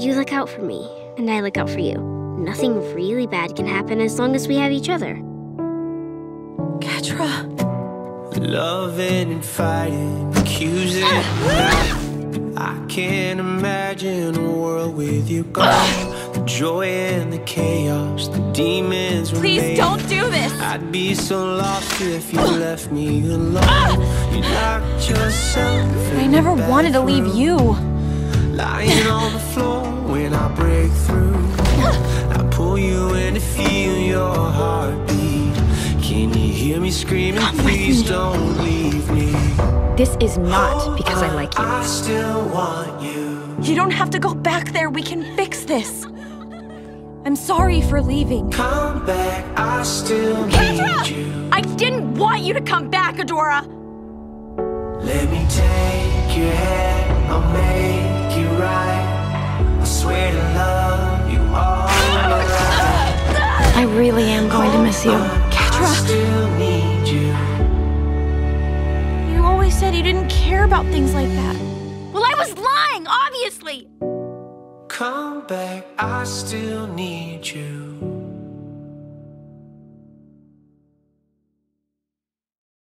You look out for me, and I look out for you. Nothing really bad can happen as long as we have each other. Catra. Loving and fighting, accusing. Ah! I can't imagine a world with you gone. Ah! The joy and the chaos, the demons Please remain. don't do this. I'd be so lost if you ah! left me alone. You locked yourself. I never wanted to leave bathroom, you. Lying on the floor when I break through. I pull you in to feel your heartbeat. Can you hear me screaming? Come with Please me. don't leave me. This is not oh, because I like you. I still want you. You don't have to go back there. We can fix this. I'm sorry for leaving. Come back, I still need you. I didn't want you to come back, Adora. Let me take your hand, I really am going to miss you. I still need you. You always said you didn't care about things like that. Well, I was lying, obviously. Come back, I still need you.